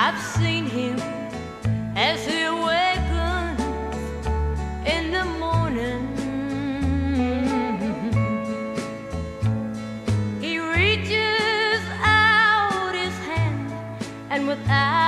I've seen him as he wakens in the morning. He reaches out his hand and without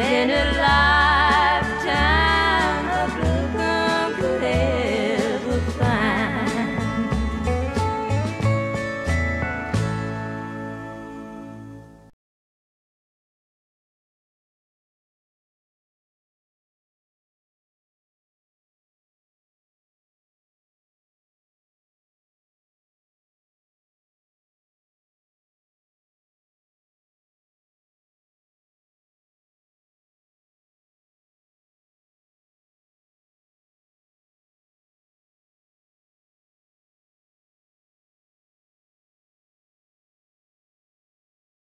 gives me